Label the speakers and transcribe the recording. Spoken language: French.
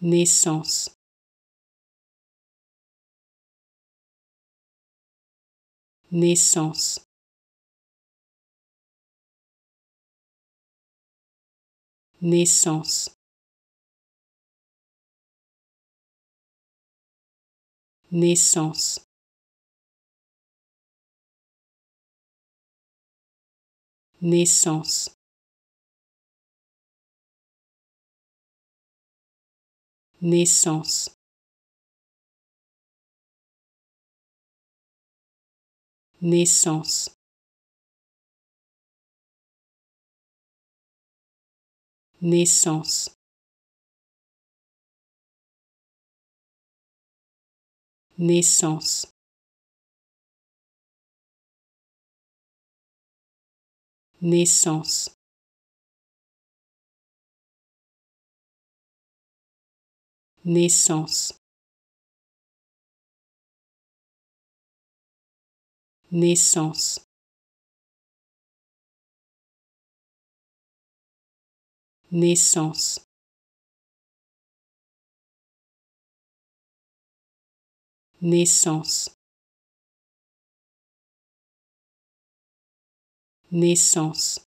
Speaker 1: naissance. Naissance. Naissance. Naissance. Naissance naissance. Naissance. Naissance. Naissance. Naissance naissance. Naissance. Naissance. Naissance. Naissance